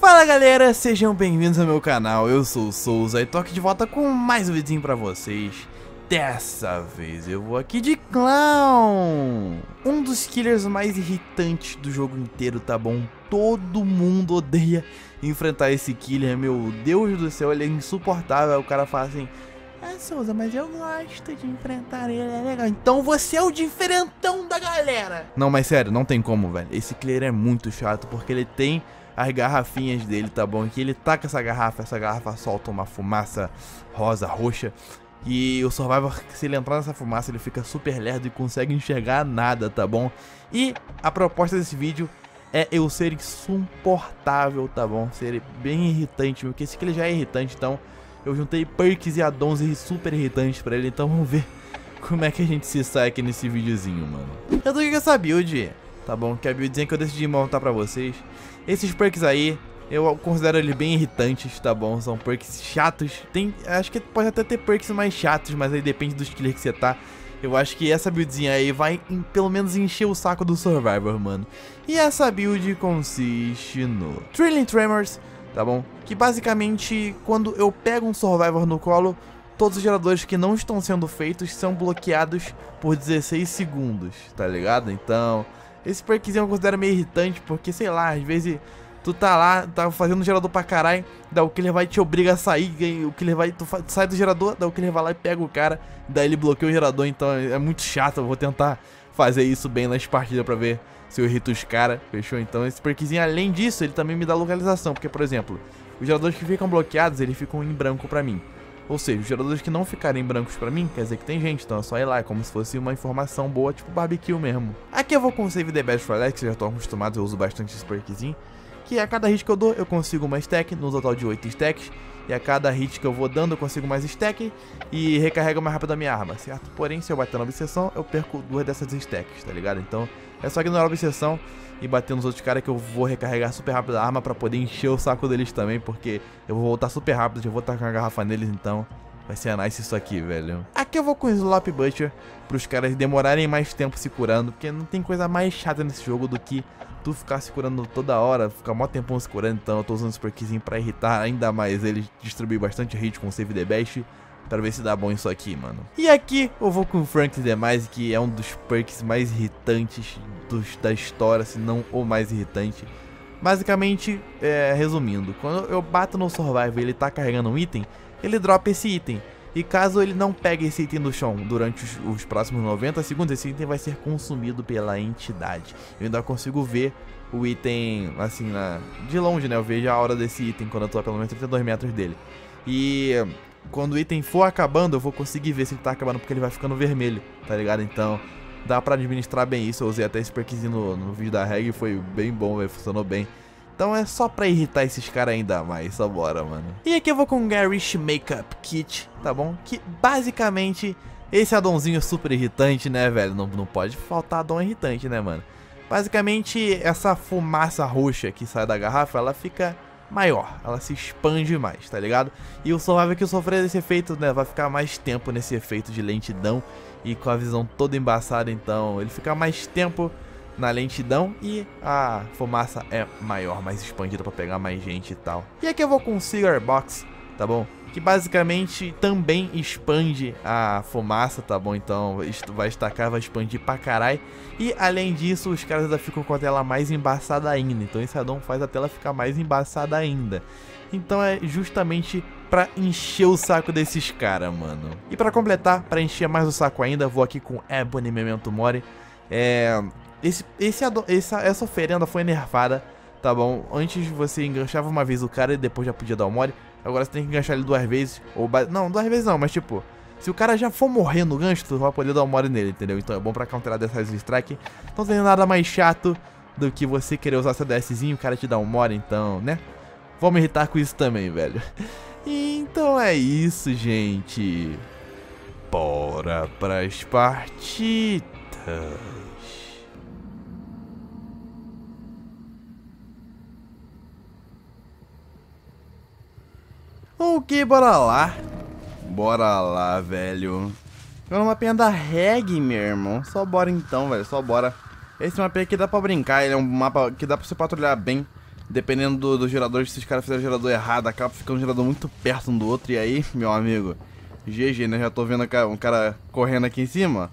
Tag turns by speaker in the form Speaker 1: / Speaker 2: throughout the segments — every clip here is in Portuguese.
Speaker 1: Fala galera, sejam bem-vindos ao meu canal, eu sou o Souza e tô aqui de volta com mais um vídeo pra vocês. Dessa vez eu vou aqui de Clown. Um dos killers mais irritantes do jogo inteiro, tá bom? Todo mundo odeia enfrentar esse killer, meu Deus do céu, ele é insuportável. O cara fala assim, ah Souza, mas eu gosto de enfrentar ele, é legal. Então você é o diferentão da galera. Não, mas sério, não tem como, velho. Esse killer é muito chato porque ele tem as garrafinhas dele, tá bom? Que ele taca essa garrafa, essa garrafa solta uma fumaça rosa, roxa. E o Survivor, se ele entrar nessa fumaça, ele fica super lerdo e consegue enxergar nada, tá bom? E a proposta desse vídeo é eu ser insuportável, tá bom? Ser bem irritante, porque esse aqui ele já é irritante, então eu juntei perks e addons super irritantes pra ele, então vamos ver como é que a gente se sai aqui nesse videozinho, mano. Eu tô aqui com essa build, tá bom? Que é a buildzinha que eu decidi montar pra vocês. Esses perks aí, eu considero eles bem irritantes, tá bom? São perks chatos. Tem, acho que pode até ter perks mais chatos, mas aí depende dos killers que você tá. Eu acho que essa buildzinha aí vai em, pelo menos encher o saco do Survivor, mano. E essa build consiste no Trilling Tremors, tá bom? Que basicamente, quando eu pego um Survivor no colo, todos os geradores que não estão sendo feitos são bloqueados por 16 segundos, tá ligado? Então, esse perkzinho eu considero meio irritante, porque, sei lá, às vezes tu tá lá, tá fazendo gerador pra caralho, daí o killer vai te obriga a sair, o killer vai, tu, tu sai do gerador, daí o killer vai lá e pega o cara, daí ele bloqueia o gerador, então é, é muito chato, eu vou tentar fazer isso bem nas partidas pra ver se eu irrito os caras, fechou? Então esse perkzinho, além disso, ele também me dá localização, porque, por exemplo, os geradores que ficam bloqueados, eles ficam em branco pra mim. Ou seja, os geradores que não ficarem brancos pra mim, quer dizer que tem gente, então é só ir lá, é como se fosse uma informação boa, tipo barbecue mesmo. Aqui eu vou com o Save the Best for Alex, já tô acostumado, eu uso bastante esse perkzinho. Que a cada hit que eu dou, eu consigo uma stack, no total de 8 stacks. E a cada hit que eu vou dando, eu consigo mais stack e recarrega mais rápido a minha arma, certo? Porém, se eu bater na obsessão, eu perco duas dessas stacks, tá ligado? Então, é só ignorar a obsessão e bater nos outros caras que eu vou recarregar super rápido a arma pra poder encher o saco deles também, porque eu vou voltar super rápido, já vou tacar a garrafa neles, então vai ser nice isso aqui, velho. Aqui eu vou com o Slop Butcher, pros caras demorarem mais tempo se curando, porque não tem coisa mais chata nesse jogo do que tu ficar se curando toda hora, ficar mó tempão se curando, então eu tô usando esse perkzinho pra irritar ainda mais ele, distribuir bastante hit com o Save the Best, Pra ver se dá bom isso aqui, mano. E aqui eu vou com o Frank Demais, que é um dos perks mais irritantes dos, da história, se não o mais irritante. Basicamente, é, resumindo, quando eu bato no Survival e ele tá carregando um item, ele dropa esse item. E caso ele não pegue esse item do chão durante os, os, próximos 90 segundos, esse item vai ser consumido pela entidade. Eu ainda consigo ver o item, assim, na, de longe, né? Eu vejo a hora desse item quando eu tô a pelo menos 32 metros dele. E quando o item for acabando, eu vou conseguir ver se ele tá acabando, porque ele vai ficando vermelho, tá ligado? Então, dá pra administrar bem isso. Eu usei até esse perkzinho no, no vídeo da reg, foi bem bom, véio, funcionou bem. Então é só pra irritar esses caras ainda mais, só bora, mano. E aqui eu vou com o Garish Makeup Kit, tá bom? Que basicamente, esse addonzinho é super irritante, né, velho? Não, não pode faltar addon irritante, né, mano? Basicamente, essa fumaça roxa que sai da garrafa, ela fica maior, ela se expande mais, tá ligado? E o Survival que sofrer desse efeito, né, vai ficar mais tempo nesse efeito de lentidão e com a visão toda embaçada, então ele fica mais tempo na lentidão e a fumaça é maior, mais expandida para pegar mais gente e tal. E aqui eu vou com o Cigar Box, tá bom? Que basicamente também expande a fumaça, tá bom? Então vai estacar, vai expandir pra caralho. E além disso, os caras ainda ficam com a tela mais embaçada ainda. Então esse addon faz a tela ficar mais embaçada ainda. Então é justamente pra encher o saco desses caras, mano. E pra completar, pra encher mais o saco ainda, vou aqui com Ebony Memento Mori. É... Esse, esse essa, essa oferenda foi nerfada, tá bom? Antes você enganchava uma vez o cara e depois já podia dar o mori. Agora você tem que enganchar ele duas vezes. Ou Não, duas vezes não, mas tipo. Se o cara já for morrer no gancho, tu vai poder dar um mole nele, entendeu? Então é bom pra counterar dessas strike. Não tem nada mais chato do que você querer usar seu DSzinho o cara te dar um mole, então, né? Vou me irritar com isso também, velho. Então é isso, gente. Bora pras partidas. Ok, bora lá. Bora lá, velho. Agora uma mapinha da reg, meu irmão. Só bora então, velho. Só bora. Esse mapa aqui dá pra brincar. Ele é um mapa que dá pra você patrulhar bem. Dependendo do, do gerador, se os caras fizerem o gerador errado, acaba ficando um gerador muito perto um do outro. E aí, meu amigo, GG, né? Já tô vendo um cara correndo aqui em cima.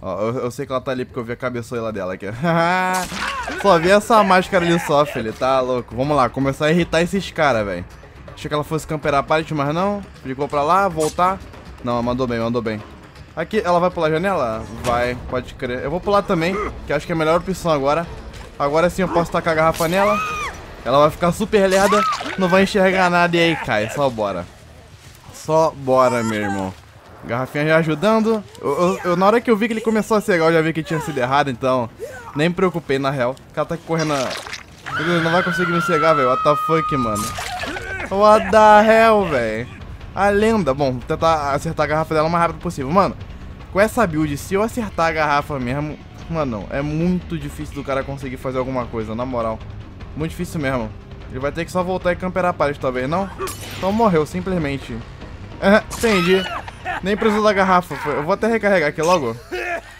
Speaker 1: Ó, eu, eu sei que ela tá ali porque eu vi a cabeçoila dela aqui. só vi essa máscara ali só, filho. Tá louco. Vamos lá, começar a irritar esses caras, velho. Achei que ela fosse camperar a parte, mas não. Ficou pra lá, voltar. Não, mandou bem, mandou bem. Aqui, ela vai pular a janela? Vai, pode crer. Eu vou pular também, que acho que é a melhor opção agora. Agora sim eu posso tacar a garrafa nela. Ela vai ficar super lerda, não vai enxergar nada e aí cai. Só bora. Só bora, meu irmão. Garrafinha já ajudando. Eu, eu, eu, na hora que eu vi que ele começou a cegar, eu já vi que tinha sido errado, então nem me preocupei, na real. O cara tá correndo... Ele não vai conseguir me cegar, velho. What the fuck, mano. What the hell, velho. A lenda. Bom, vou tentar acertar a garrafa dela o mais rápido possível. Mano, com essa build, se eu acertar a garrafa mesmo... Mano, é muito difícil do cara conseguir fazer alguma coisa, na moral. Muito difícil mesmo. Ele vai ter que só voltar e camperar a parede, talvez, não? Então morreu, simplesmente. Entendi. Nem precisou da garrafa. Eu vou até recarregar aqui logo.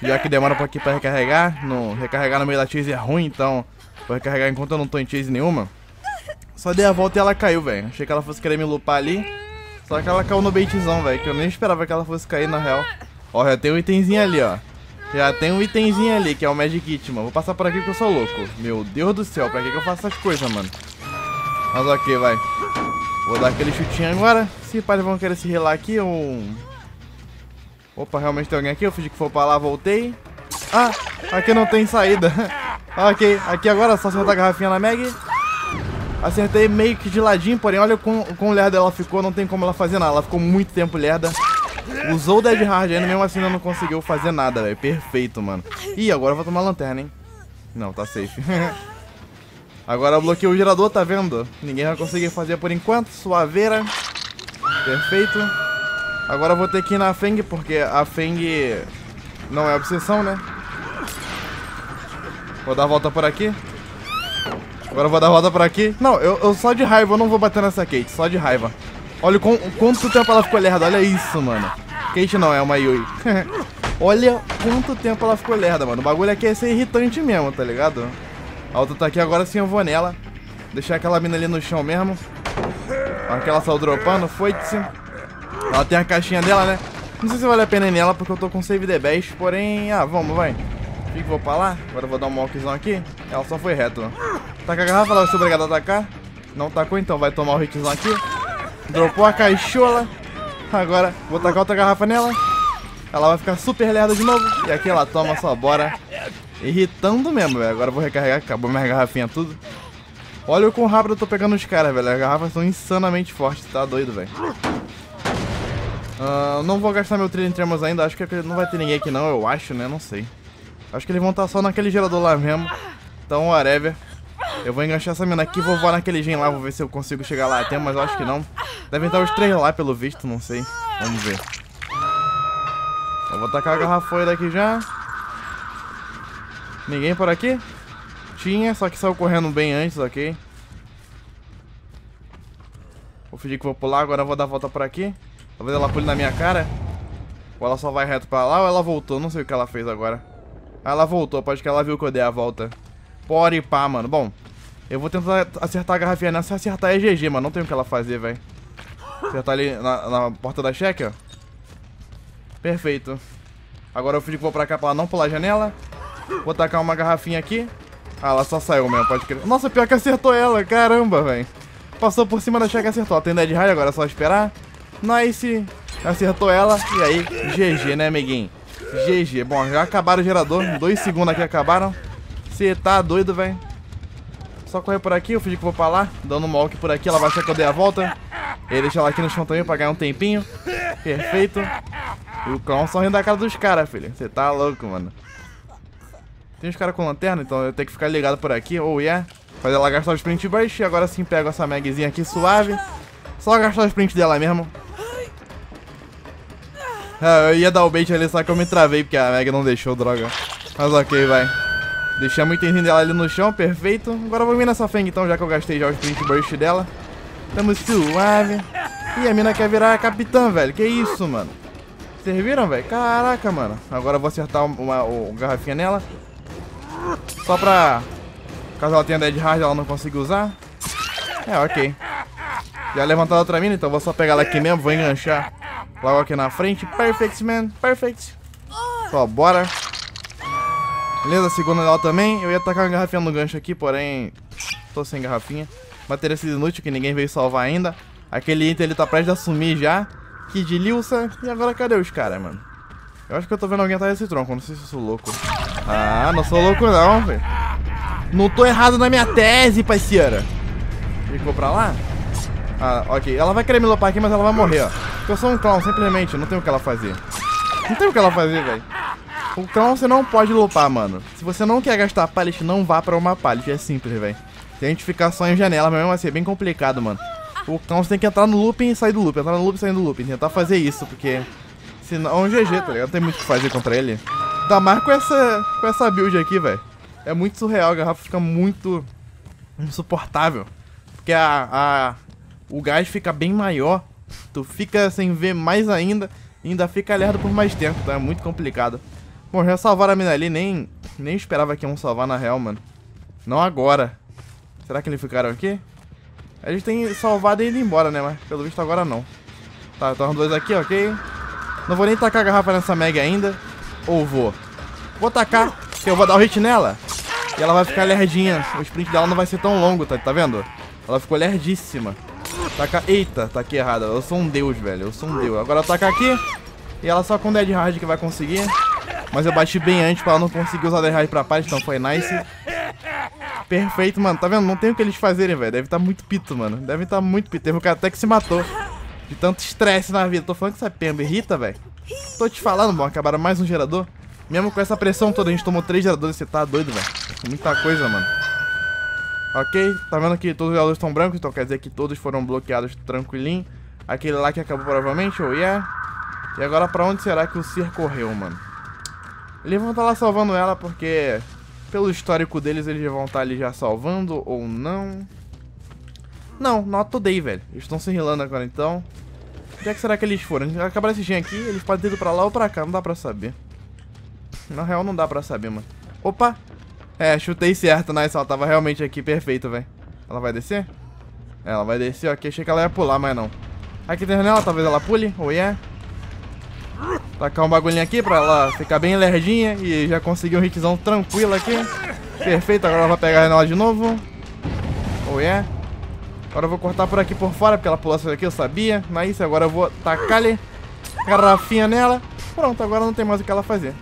Speaker 1: Já que demora um pouquinho pra recarregar. No, recarregar no meio da chase é ruim, então... Vou recarregar enquanto eu não tô em chase nenhuma. Só dei a volta e ela caiu, velho. Achei que ela fosse querer me lupar ali. Só que ela caiu no baitzão, velho. Que eu nem esperava que ela fosse cair, na real. Ó, já tem um itemzinho ali, ó. Já tem um itemzinho ali, que é o Magic Kit, mano. Vou passar por aqui que eu sou louco. Meu Deus do céu, pra que, que eu faço essas coisas, mano? Mas ok, vai. Vou dar aquele chutinho agora. Se pais vão querer se relar aqui, ou... Opa, realmente tem alguém aqui. Eu fingi que for pra lá, voltei. Ah, aqui não tem saída. ok, aqui agora é só acertar a garrafinha na Meg. Acertei meio que de ladinho, porém olha com com lerda ela ficou, não tem como ela fazer nada. Ela ficou muito tempo lerda. Usou o Dead Hard ainda, mesmo assim não conseguiu fazer nada, velho. Perfeito, mano. Ih, agora eu vou tomar lanterna, hein. Não, tá safe. agora eu bloqueei o gerador, tá vendo? Ninguém vai conseguir fazer por enquanto. Suaveira. Perfeito. Agora eu vou ter que ir na Feng, porque a Feng não é obsessão, né? Vou dar a volta por aqui. Agora eu vou dar a volta por aqui. Não, eu, eu, só de raiva eu não vou bater nessa Kate, só de raiva. Olha o quanto tempo ela ficou lerda, olha isso, mano. Kate não, é uma Yui. olha quanto tempo ela ficou lerda, mano. O bagulho aqui é ser irritante mesmo, tá ligado? A outra tá aqui, agora sim eu vou nela. Deixar aquela mina ali no chão mesmo. Aquela saiu dropando, foi-se. Ela tem a caixinha dela, né? Não sei se vale a pena ir nela, porque eu tô com save the best, porém... Ah, vamos, vai. Fico, vou pra lá. Agora eu vou dar um walkzão aqui. Ela só foi reto. Taca a garrafa, ela vai ser obrigada a atacar. Não tacou, então vai tomar o hitzão aqui. Dropou a caixola. Agora, vou tacar outra garrafa nela. Ela vai ficar super lerda de novo. E aqui ela toma só, bora. Irritando mesmo, velho. Agora eu vou recarregar, acabou minha garrafinha tudo. Olha o quão rápido eu tô pegando os caras, velho. As garrafas são insanamente fortes, tá doido, velho. Uh, não vou gastar meu trilho em termos ainda, acho que não vai ter ninguém aqui não, eu acho, né? Não sei. Acho que eles vão estar só naquele gerador lá mesmo. Então, whatever. Eu vou enganchar essa mina aqui, vou voar naquele gen lá, vou ver se eu consigo chegar lá até, mas eu acho que não. Devem estar os três lá, pelo visto, não sei. Vamos ver. Eu vou tacar a garrafa daqui já. Ninguém por aqui? Tinha, só que saiu correndo bem antes, ok. Vou fingir que vou pular, agora eu vou dar a volta por aqui. Talvez ela pule na minha cara. Ou ela só vai reto pra lá, ou ela voltou. Não sei o que ela fez agora. Ela voltou, pode que ela viu que eu dei a volta. Pode pá, mano. Bom, eu vou tentar acertar a garrafinha nessa. Se acertar é GG, mano. Não tem o que ela fazer, velho. Acertar ali na, na, porta da cheque, ó. Perfeito. Agora eu que vou pra cá pra ela não pular a janela. Vou tacar uma garrafinha aqui. Ah, ela só saiu mesmo, pode crer. Nossa, pior que acertou ela. Caramba, velho. Passou por cima da cheque e acertou. Tem Dead High agora, é só esperar. Nice. Acertou ela. E aí, GG, né, amiguinho? GG. Bom, já acabaram o gerador. Dois segundos aqui acabaram. Você tá doido, velho? Só correr por aqui, eu fingi que vou pra lá. Dando uma walk por aqui, ela vai achar que eu dei a volta. Ele deixa ela aqui no chão também pra ganhar um tempinho. Perfeito. E o cão sorrindo da cara dos caras, filho. Você tá louco, mano. Tem uns caras com lanterna, então eu tenho que ficar ligado por aqui. Oh, yeah. Fazer ela gastar o sprint burst. E agora sim pego essa magzinha aqui suave. Só gastar o sprint dela mesmo. Ah, eu ia dar o bait ali, só que eu me travei porque a Meg não deixou, droga. Mas ok, vai. Deixamos o itemzinho dela ali no chão, perfeito. Agora vou vir nessa Feng então, já que eu gastei já o sprint burst dela. Tamo suave. Ih, a mina quer virar a capitã, velho. Que isso, mano? Vocês viram, velho? Caraca, mano. Agora eu vou acertar uma, uma, uma garrafinha nela. Só pra... Caso ela tenha dead hard, ela não consiga usar. É, ok. Já levantou outra mina, então vou só pegar ela aqui mesmo, vou enganchar logo aqui na frente. Perfect, man. Perfect. Só, bora. Beleza, segunda dela também. Eu ia tacar uma garrafinha no gancho aqui, porém... Tô sem garrafinha. Mas teria sido inútil, que ninguém veio salvar ainda. Aquele item ele tá prestes a sumir já. Kid Lilsa. E agora cadê os caras, mano? Eu acho que eu tô vendo alguém atrás desse tronco. Não sei se eu sou louco. Ah, não sou louco não, velho. Não tô errado na minha tese, parceira. Ficou pra lá? Ah, ok. Ela vai querer me lopar aqui, mas ela vai morrer, ó. Porque eu sou um clown, simplesmente. Não tem o que ela fazer. Não tem o que ela fazer, velho. O clown você não pode lopar, mano. Se você não quer gastar pallet, não vá pra uma pallet. É simples, velho. Tem gente ficar só em janela, mas mesmo assim é bem complicado, mano. O clown você tem que entrar no looping e sair do looping. Entrar no looping e sair do looping. Tentar fazer isso, porque... Senão é um GG, tá ligado? Não tem muito o que fazer contra ele. Ainda mais com essa, com essa build aqui, velho. É muito surreal, a garrafa fica muito insuportável. Porque a, a, o gás fica bem maior. Tu fica sem ver mais ainda. E ainda fica lerdo por mais tempo, então é muito complicado. Bom, já salvaram a mina ali, nem, nem esperava que iam salvar na real, mano. Não agora. Será que eles ficaram aqui? Eles têm salvado e ido embora, né? Mas pelo visto agora não. Tá, estão dois aqui, ok. Não vou nem tacar a garrafa nessa Meg ainda. Ou vou? Vou tacar, que eu vou dar o hit nela. E ela vai ficar lerdinha. O sprint dela não vai ser tão longo, tá, tá vendo? Ela ficou lerdíssima. Taca... Eita, tá aqui errado. Eu sou um deus, velho. Eu sou um deus. Agora taca aqui. E ela só com Dead Hard que vai conseguir. Mas eu bati bem antes pra ela não conseguir usar Dead Hard pra paz, então foi nice. Perfeito, mano. Tá vendo? Não tem o que eles fazerem, velho. Deve tá muito pito, mano. Deve tá muito pito. Teve um cara até que se matou. De tanto estresse na vida. Tô falando que essa pemba irrita, velho. Tô te falando, bom. Acabaram mais um gerador. Mesmo com essa pressão toda, a gente tomou três geradores. Você tá doido, velho. Muita coisa, mano. Ok, tá vendo que todos os geradores estão brancos, então quer dizer que todos foram bloqueados tranquilinho. Aquele lá que acabou provavelmente, oh yeah. E agora pra onde será que o Sir correu, mano? Eles vão estar tá lá salvando ela porque pelo histórico deles, eles vão estar ali já salvando ou não. Não, not today, velho. Eles estão se rilando agora, então. Onde é que será que eles foram? Acabaram esse gen aqui, eles podem ter ido pra lá ou pra cá, não dá pra saber. Na real, não dá pra saber, mano. Opa! É, chutei certo, nice. Ela tava realmente aqui, perfeito, velho. Ela vai descer? É, ela vai descer, ok. Achei que ela ia pular, mas não. Aqui tem janela, talvez ela pule. Oh, yeah. Tacar um bagulhinho aqui pra ela ficar bem lerdinha e já conseguir um hitzão tranquilo aqui. Perfeito, agora ela vai pegar a janela de novo. Oh yeah. Agora eu vou cortar por aqui por fora, porque ela pulou essa daqui, eu sabia. Mas agora eu vou tacar-lhe garrafinha nela. Pronto, agora não tem mais o que ela fazer.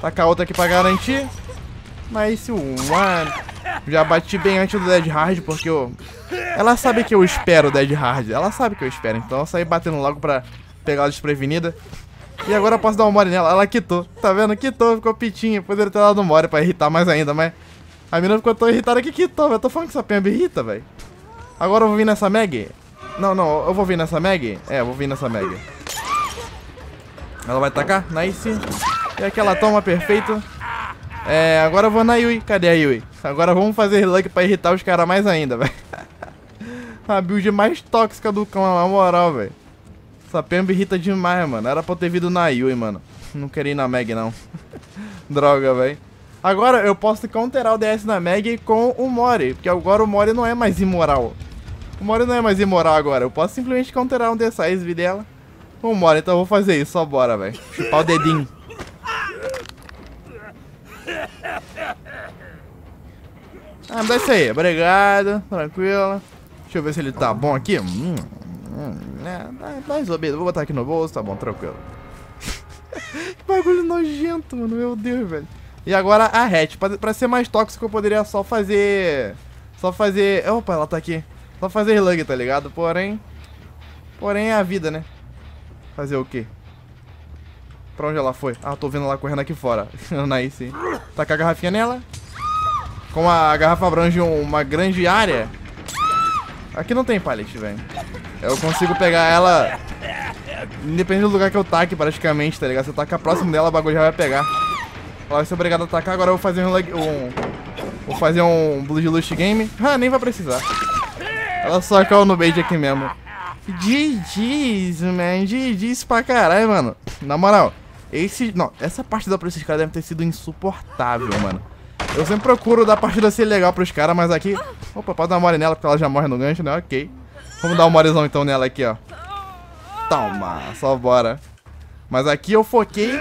Speaker 1: Tacar outra aqui pra garantir. Nice one. Já bati bem antes do Dead Hard, porque eu... Ela sabe que eu espero o Dead Hard. Ela sabe que eu espero, então eu saí batendo logo pra pegar ela desprevenida. E agora eu posso dar um mole nela. Ela quitou. Tá vendo? Quitou, ficou pitinha. Poderia ter dado um mole pra irritar mais ainda, mas... A menina ficou tão irritada que quitou, velho. Tô falando que essa me irrita, velho. Agora eu vou vir nessa Meg. Não, não. Eu vou vir nessa Meg. É, eu vou vir nessa Meg. Ela vai tacar. Nice. E aqui ela toma, perfeito. É, agora eu vou na Yui. Cadê a Yui? Agora vamos fazer luck pra irritar os caras mais ainda, velho. a build mais tóxica do cão, na moral, velho. Essa Pemba irrita demais, mano. Era pra eu ter vindo na Yui, mano. Não queria ir na Meg, não. Droga, velho. Agora eu posso counterar o DS na Meg com o Mori. Porque agora o Mori não é mais imoral. O Mori não é mais imoral agora. Eu posso simplesmente counterar um D6 dela o Mori. Então eu vou fazer isso. Só bora, velho. Chupar o dedinho. Ah, me dá isso aí. Obrigado. Tranquilo. Deixa eu ver se ele tá bom aqui. Hum. Hum, é. Vou botar aqui no bolso, tá bom, tranquilo. que bagulho nojento, mano. Meu Deus, velho. E agora a hatch. Pra, pra ser mais tóxico, eu poderia só fazer... Só fazer... Opa, ela tá aqui. Só fazer lug, tá ligado? Porém... Porém é a vida, né? Fazer o quê? Pra onde ela foi? Ah, tô vendo ela correndo aqui fora. nice. Tacar a garrafinha nela. Como a garrafa abrange uma grande área... Aqui não tem pallet, velho. Eu consigo pegar ela independente do lugar que eu taque, praticamente, tá ligado? Se eu tacar próximo dela, o bagulho já vai pegar. Ela vai ser obrigada a atacar, agora eu vou fazer um... um vou fazer um Blue Lust Game. Ah, nem vai precisar. Ela só caiu no bait aqui mesmo. GG's, man. GG's pra caralho, mano. Na moral, esse... Não, essa parte da pra esses caras deve ter sido insuportável, mano. Eu sempre procuro dar partida ser legal pros caras, mas aqui... Opa, pode dar uma mole nela, porque ela já morre no gancho, né? Ok. Vamos dar um morezão então nela aqui, ó. Toma, só bora. Mas aqui eu foquei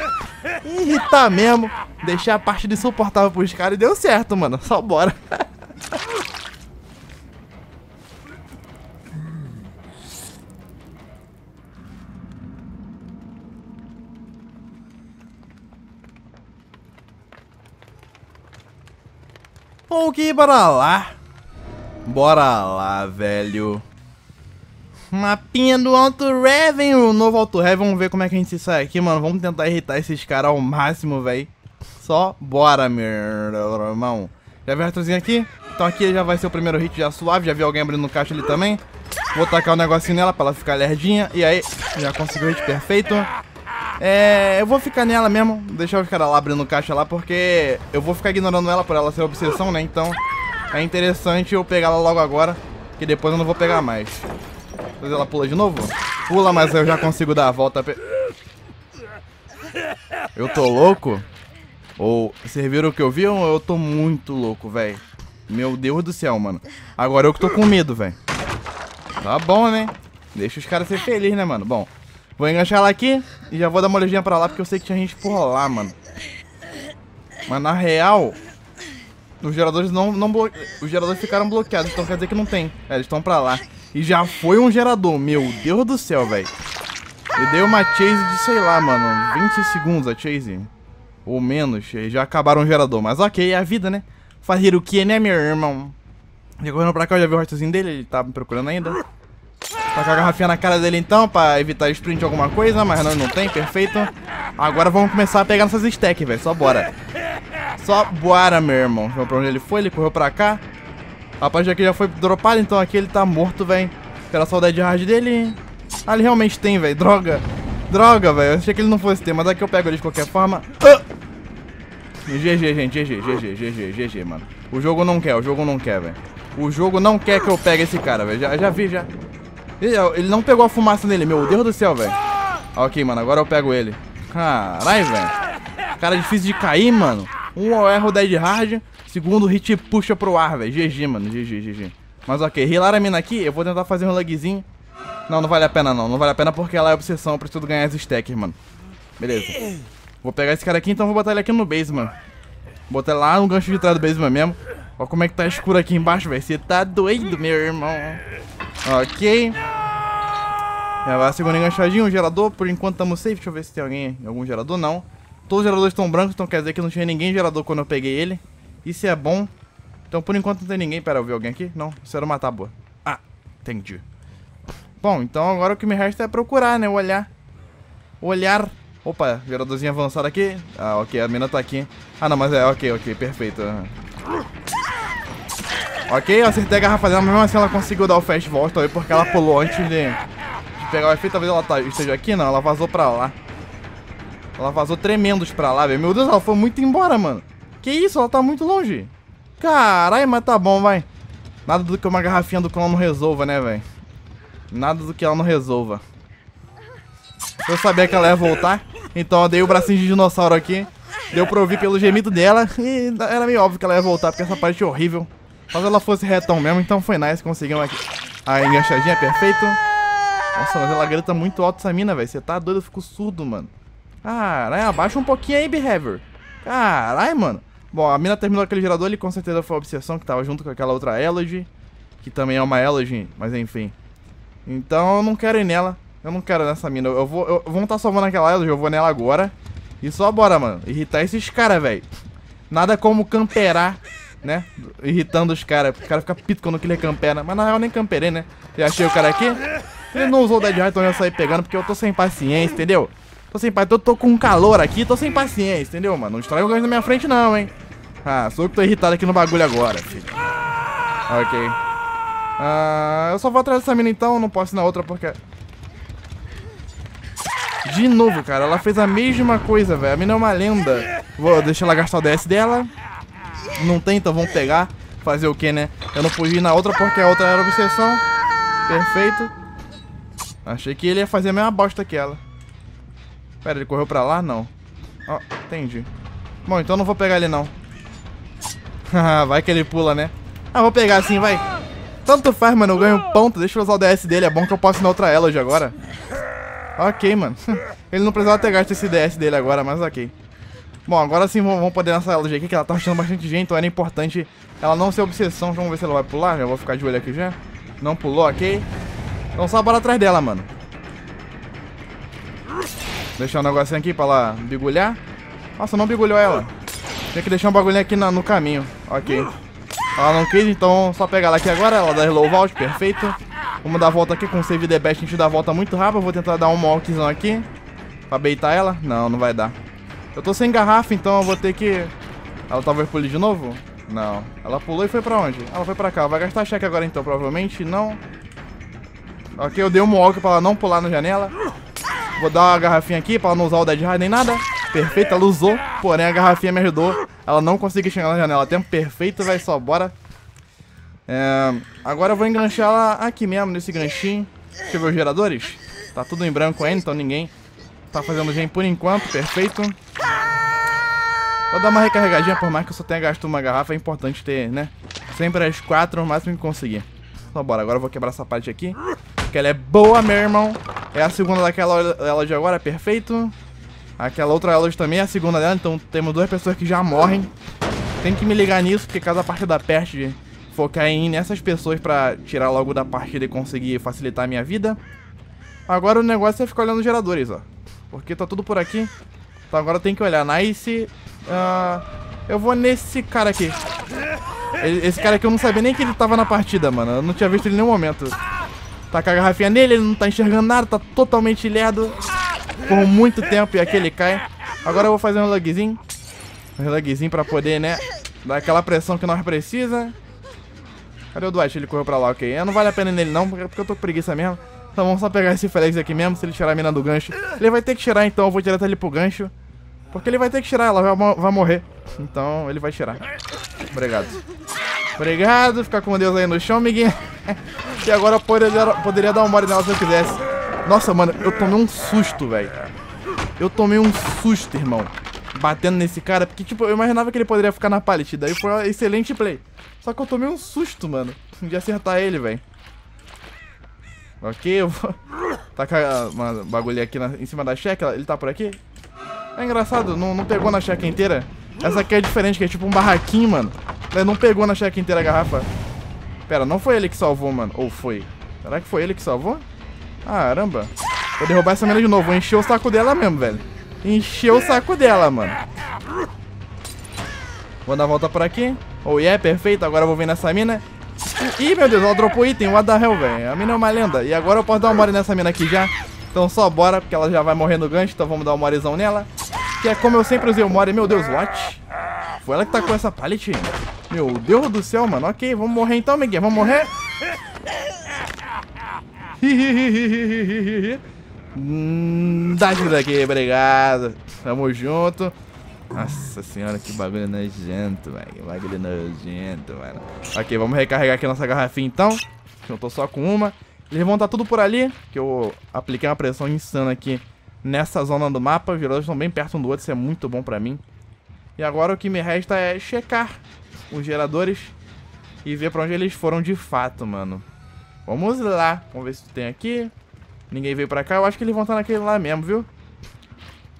Speaker 1: em irritar mesmo. Deixar a partida insuportável pros caras e deu certo, mano. Só bora. Ok, bora lá. Bora lá, velho. Mapinha do Alto Raven, o novo Alto Raven. Vamos ver como é que a gente sai aqui, mano. Vamos tentar irritar esses caras ao máximo, velho. Só bora, meu irmão. Já viu a retrozinha aqui? Então aqui já vai ser o primeiro hit já suave. Já vi alguém abrindo no caixa ali também. Vou tacar o um negocinho nela pra ela ficar lerdinha. E aí, já conseguiu o hit perfeito. É, eu vou ficar nela mesmo, deixar os caras lá abrindo caixa lá, porque eu vou ficar ignorando ela por ela ser obsessão, né? Então é interessante eu pegar ela logo agora, que depois eu não vou pegar mais. Depois ela pula de novo? Pula, mas eu já consigo dar a volta. Eu tô louco? Ou vocês viram o que eu vi ou eu tô muito louco, velho? Meu Deus do céu, mano. Agora eu que tô com medo, velho. Tá bom, né? Deixa os caras ser felizes, né, mano? Bom, Vou enganchar ela aqui e já vou dar uma olhadinha pra lá, porque eu sei que tinha gente por lá, mano. Mas na real, os geradores não, não blo... Os geradores ficaram bloqueados, então quer dizer que não tem. É, eles estão pra lá. E já foi um gerador, meu Deus do céu, velho. E dei uma chase de, sei lá, mano, 20 segundos a chase. Ou menos, e já acabaram o gerador. Mas ok, é a vida, né? Fazer o que, né, meu irmão? E correndo pra cá, eu já vi o rostozinho dele, ele tá me procurando ainda. Tacar a garrafinha na cara dele então, pra evitar sprint alguma coisa, mas não, não tem, perfeito. Agora vamos começar a pegar nossas stacks, velho, só bora. Só bora, meu irmão. Vamos pra onde ele foi, ele correu pra cá. Rapaz, já que já foi dropado, então aqui ele tá morto, velho. Pela saudade de hard dele. Ah, ele realmente tem, velho, droga. Droga, velho, eu achei que ele não fosse ter, mas aqui eu pego ele de qualquer forma. Ah! GG, gente, GG, GG, GG, GG, mano. O jogo não quer, o jogo não quer, velho. O jogo não quer que eu pegue esse cara, velho. Já, já vi, já. Ele não pegou a fumaça nele, meu Deus do céu, velho. Ok, mano, agora eu pego ele. Caralho, velho. Cara difícil de cair, mano. Um erro dead hard, segundo hit puxa pro ar, velho. GG, mano, GG, GG. Mas ok, rilar a mina aqui, eu vou tentar fazer um lagzinho. Não, não vale a pena não, não vale a pena porque ela é obsessão, eu preciso ganhar as stacks, mano. Beleza. Vou pegar esse cara aqui, então vou botar ele aqui no base, mano. Botar lá no gancho de trás do basement mesmo. Olha como é que tá escuro aqui embaixo, velho. Você tá doido, meu irmão. Ok. Já vai a segunda enganchadinha, um gerador. Por enquanto estamos safe. Deixa eu ver se tem alguém, algum gerador. Não. Todos os geradores estão brancos, então quer dizer que não tinha ninguém gerador quando eu peguei ele. Isso é bom. Então por enquanto não tem ninguém. Pera, eu vi alguém aqui? Não, isso era uma tábua. Ah, entendi. Bom, então agora o que me resta é procurar, né? Olhar. Olhar. Opa, geradorzinho avançado aqui. Ah, ok, a mina tá aqui. Ah, não, mas é, ok, ok, perfeito. Ok, eu acertei a garrafa dela, mas mesmo assim ela conseguiu dar o fast volte aí porque ela pulou antes de, de pegar o efeito. Talvez ela tá, esteja aqui, não, ela vazou pra lá. Ela vazou tremendos pra lá, velho. Meu Deus, ela foi muito embora, mano. Que isso, ela tá muito longe. Caralho, mas tá bom, vai. Nada do que uma garrafinha do clã não resolva, né, velho? Nada do que ela não resolva. Eu sabia que ela ia voltar, então eu dei o bracinho de dinossauro aqui. Deu pra ouvir pelo gemido dela e era meio óbvio que ela ia voltar, porque essa parte é horrível. Mas ela fosse retão mesmo, então foi nice. Conseguimos aqui a enganchadinha, perfeito. Nossa, mas ela grita muito alto essa mina, velho. Você tá doido, eu fico surdo, mano. Caralho, abaixa um pouquinho aí, Behavior. Caralho, mano. Bom, a mina terminou aquele gerador ali, com certeza foi a obsessão que tava junto com aquela outra Elegy. Que também é uma Elegy, mas enfim. Então eu não quero ir nela. Eu não quero nessa mina. Eu vou. Eu, vamos estar tá salvando aquela Elegy, eu vou nela agora. E só bora, mano. Irritar esses caras, velho. Nada como camperar né? Irritando os caras. O cara fica pito quando ele campera. Mas na real nem camperei, né? Já achei o cara aqui. Ele não usou o Dead Hard, então eu saí pegando porque eu tô sem paciência, entendeu? Tô sem paciência, tô, tô com calor aqui, tô sem paciência, entendeu, mano? Não estraga o ganho na minha frente não, hein? Ah, sou eu que tô irritado aqui no bagulho agora, filho. Ok. Ah, eu só vou atrás dessa mina então, não posso ir na outra porque... De novo, cara, ela fez a mesma coisa, velho. A mina é uma lenda. Vou deixar ela gastar o DS dela. Não tem, então vamos pegar. Fazer o que, né? Eu não pude ir na outra porque a outra era obsessão. Perfeito. Achei que ele ia fazer a mesma bosta que ela. Pera, ele correu pra lá? Não. Ó, oh, entendi. Bom, então não vou pegar ele não. vai que ele pula, né? Ah, vou pegar assim, vai. Tanto faz, mano. Eu ganho ponto. Deixa eu usar o DS dele. É bom que eu posso ir na outra Eloge agora. Ok, mano. Ele não precisava ter gasto esse DS dele agora, mas ok. Bom, agora sim vamos poder nessa Eloge aqui, que ela tá achando bastante gente. Então era importante ela não ser obsessão. Vamos ver se ela vai pular. Já vou ficar de olho aqui já. Não pulou, ok. Então só bora atrás dela, mano. Deixar um negocinho aqui pra ela bigulhar. Nossa, não bigulhou ela. Tem que deixar um bagulhinho aqui no, no caminho. Ok. Ela não quis, então só pegar ela aqui agora. Ela dá slow vault, perfeito. Vamos dar a volta aqui com o save the best. A gente dá a volta muito rápido. Vou tentar dar um walkzão aqui. Pra beitar ela. Não, não vai dar. Eu tô sem garrafa, então eu vou ter que... Ela talvez pule de novo? Não. Ela pulou e foi pra onde? Ela foi pra cá. Vai gastar cheque agora então, provavelmente. Não. Ok, eu dei um walk pra ela não pular na janela. Vou dar uma garrafinha aqui pra ela não usar o Dead Hard nem nada. Perfeito, ela usou. Porém, a garrafinha me ajudou. Ela não conseguiu chegar na janela. Tempo perfeito, vai só, bora. É, agora eu vou enganchar ela aqui mesmo, nesse ganchinho. Deixa eu ver os geradores. Tá tudo em branco ainda, então ninguém tá fazendo gen por enquanto. Perfeito. Vou dar uma recarregadinha, por mais que eu só tenha gasto uma garrafa. É importante ter, né? Sempre as quatro, o máximo que conseguir. Então bora, agora eu vou quebrar essa parte aqui. Que ela é boa, meu irmão. É a segunda daquela ela de agora, perfeito. Aquela outra ela também é a segunda dela, então temos duas pessoas que já morrem. Tem que me ligar nisso, porque cada parte da peste focar em nessas pessoas pra tirar logo da partida e conseguir facilitar a minha vida. Agora o negócio é ficar olhando os geradores, ó. Porque tá tudo por aqui. Então agora tem que olhar. Nice. Uh, eu vou nesse cara aqui. Esse cara aqui eu não sabia nem que ele tava na partida, mano. Eu não tinha visto ele em nenhum momento. Tá com a garrafinha nele, ele não tá enxergando nada, tá totalmente lerdo. Por muito tempo e aqui ele cai. Agora eu vou fazer um lugzinho. Um lugzinho pra poder, né, dar aquela pressão que nós precisa. Cadê o Dwight? Ele correu pra lá, ok. Não vale a pena nele não, porque eu tô com preguiça mesmo. Então vamos só pegar esse Flex aqui mesmo, se ele tirar a mina do gancho. Ele vai ter que tirar, então eu vou direto ali pro gancho. Porque ele vai ter que tirar, ela vai, vai morrer. Então ele vai tirar. Obrigado. Obrigado, ficar com Deus aí no chão, amiguinho. e agora eu poderia, poderia dar uma mole nela se eu quisesse. Nossa, mano, eu tomei um susto, velho. Eu tomei um susto, irmão. Batendo nesse cara, porque, tipo, eu imaginava que ele poderia ficar na pallet. Daí foi um excelente play. Só que eu tomei um susto, mano, de acertar ele, velho. Ok, eu vou tacar uma bagulho aqui na, em cima da cheque. Ele tá por aqui? É engraçado, não, não pegou na cheque inteira. Essa aqui é diferente, que é tipo um barraquinho, mano. Ele não pegou na cheque inteira a garrafa. Pera, não foi ele que salvou, mano. Ou foi? Será que foi ele que salvou? Caramba. Vou derrubar essa mina de novo. Vou encher o saco dela mesmo, velho. Encher o saco dela, mano. Vou dar a volta por aqui. Oh, yeah, perfeito. Agora eu vou vir nessa mina. Ih, meu Deus, ela dropou item. What the hell, velho. A mina é uma lenda. E agora eu posso dar uma mole nessa mina aqui já. Então só bora, porque ela já vai morrer no gancho. Então vamos dar um morezão nela. Que é como eu sempre usei o more. Meu Deus, what? Foi ela que tá com essa pallet? Meu Deus do céu, mano. Ok, vamos morrer então, Miguel. Vamos morrer? hum, dá ajuda aqui, obrigado. Tamo junto. Nossa senhora, que bagulho nojento, velho. Que bagulho nojento, mano. Ok, vamos recarregar aqui nossa garrafinha então. Tô só com uma. Eles vão estar tudo por ali, que eu apliquei uma pressão insana aqui nessa zona do mapa. Os geradores estão bem perto um do outro, isso é muito bom pra mim. E agora o que me resta é checar os geradores e ver pra onde eles foram de fato, mano. Vamos lá. Vamos ver se tem aqui. Ninguém veio pra cá. Eu acho que eles vão estar naquele lá mesmo, viu?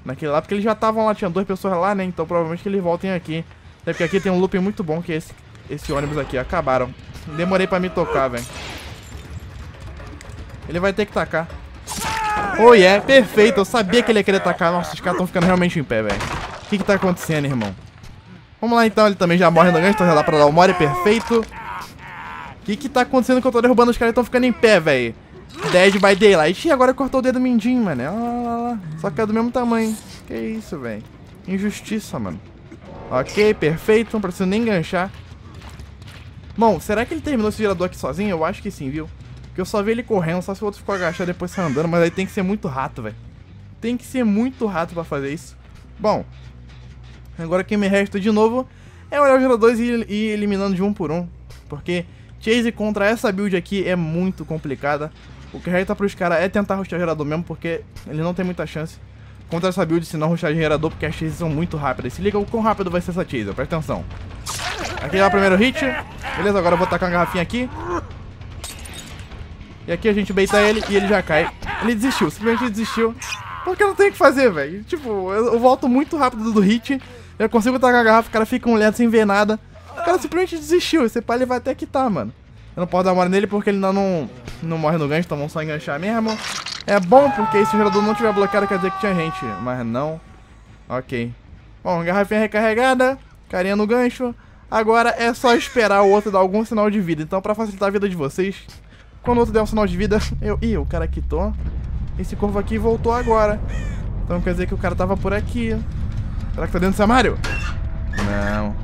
Speaker 1: Naquele lá, porque eles já estavam lá. Tinha duas pessoas lá, né? Então provavelmente que eles voltem aqui. Até porque aqui tem um looping muito bom, que é esse, esse ônibus aqui. Acabaram. Demorei pra me tocar, velho. Ele vai ter que tacar. Oh, yeah. Perfeito. Eu sabia que ele ia querer tacar. Nossa, os caras estão ficando realmente em pé, velho. O que que tá acontecendo, irmão? Vamos lá, então. Ele também já morre no gancho. Então já dá pra dar o more. Perfeito. O que que tá acontecendo que eu tô derrubando os caras estão ficando em pé, velho? Dead by Daylight. Ih, agora cortou o dedo mindinho, mano. Olha lá, lá, lá. Só que é do mesmo tamanho. Que isso, velho. Injustiça, mano. Ok, perfeito. Não preciso nem enganchar. Bom, será que ele terminou esse gerador aqui sozinho? Eu acho que sim, viu? Porque eu só vi ele correndo, só se o outro ficou agachado e depois sai andando. Mas aí tem que ser muito rato, velho. Tem que ser muito rato pra fazer isso. Bom, agora quem me resta de novo é olhar os geradores e ir eliminando de um por um. Porque Chase contra essa build aqui é muito complicada. O que resta pros caras é tentar rushar gerador mesmo, porque ele não tem muita chance contra essa build se não rushar gerador, porque as chases são muito rápidas. Se liga o quão rápido vai ser essa chase, presta atenção. Aqui é o primeiro hit. Beleza, agora eu vou tacar uma garrafinha aqui. E aqui a gente beita ele e ele já cai. Ele desistiu, simplesmente desistiu. Porque não tem o que fazer, velho. Tipo, eu, eu, volto muito rápido do hit. Eu consigo tacar a garrafa, o cara fica um lento sem ver nada. O cara simplesmente desistiu. Esse pai ele vai até quitar, mano. Eu não posso dar mole nele porque ele ainda não, não morre no gancho, então vamos só enganchar mesmo. É bom porque se o gerador não tiver bloqueado quer dizer que tinha gente, mas não. Ok. Bom, garrafinha recarregada, carinha no gancho. Agora é só esperar o outro dar algum sinal de vida. Então pra facilitar a vida de vocês, quando o outro der um sinal de vida, eu... Ih, o cara quitou. Esse corvo aqui voltou agora. Então quer dizer que o cara tava por aqui. Será que tá dentro do Samário? Não.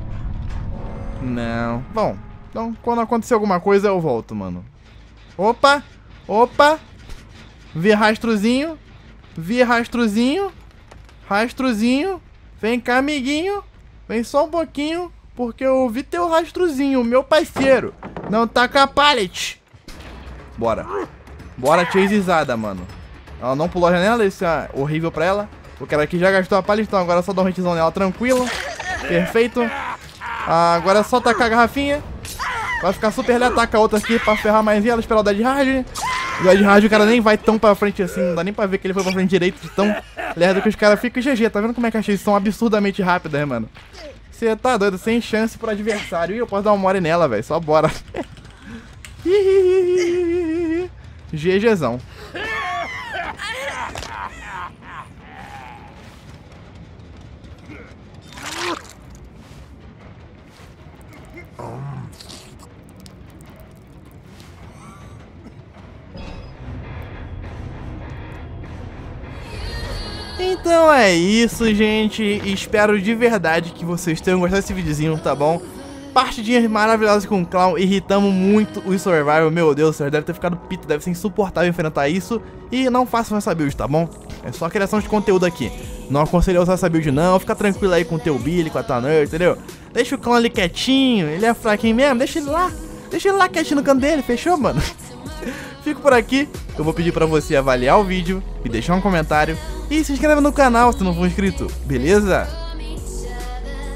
Speaker 1: Não. Bom, então quando acontecer alguma coisa eu volto, mano. Opa! Opa! Vi rastrozinho. Vi rastrozinho. Rastrozinho. Vem cá, amiguinho. Vem só um pouquinho. Porque eu vi teu rastrozinho, meu parceiro. Não tá com a pallet. Bora. Bora, chasezada, mano. Ela não pulou a janela, isso é horrível pra ela. O cara aqui já gastou a pallet, então agora é só dar um hitzão nela tranquilo. Perfeito. Agora é só tacar a garrafinha. Vai ficar super ele ataca a outra aqui pra ferrar mais ela, esperar o Dead Hard. O Dead Hard o cara nem vai tão pra frente assim, não dá nem pra ver que ele foi pra frente direito de tão lerdo que os caras ficam GG. Tá vendo como é que as chases são absurdamente rápidas, mano? Você tá doido, sem chance pro adversário. Ih, eu posso dar uma mole nela, velho, só bora. GGzão. Então é isso, gente. Espero de verdade que vocês tenham gostado desse videozinho, tá bom? Partidinhas maravilhosas com o Clown, irritamos muito o Survival, meu Deus, você deve ter ficado pito, deve ser insuportável enfrentar isso. E não façam essa build, tá bom? É só criação de conteúdo aqui. Não aconselho a usar essa build não, fica tranquilo aí com o teu Billy, com a Tanner, entendeu? Deixa o Clown ali quietinho, ele é fraquinho mesmo, deixa ele lá. Deixa ele lá quietinho no canto dele, fechou, mano? Fico por aqui, eu vou pedir pra você avaliar o vídeo, me deixar um comentário e se inscreve no canal se não for inscrito, beleza?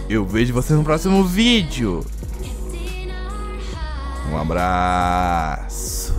Speaker 1: Eu vejo você no próximo vídeo. Um abraço.